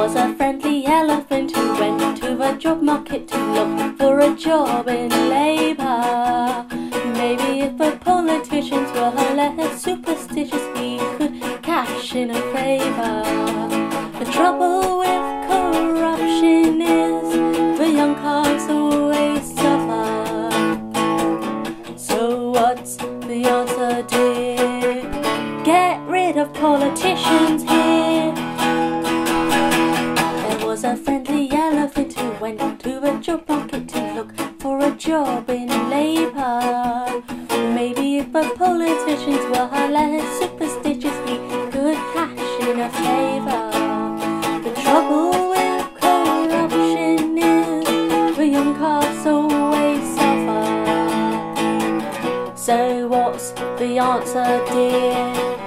was a friendly elephant who went to the job market to look for a job in labour. Maybe if the politicians were less superstitious, we could cash in a favour. The trouble with corruption is the young cogs always suffer. So what's the answer to? Was a friendly elephant who went to a job market to look for a job in labour. Maybe if the politicians were less superstitious, he could cash in a favour. The trouble with corruption is the young cast always suffer. So what's the answer, dear?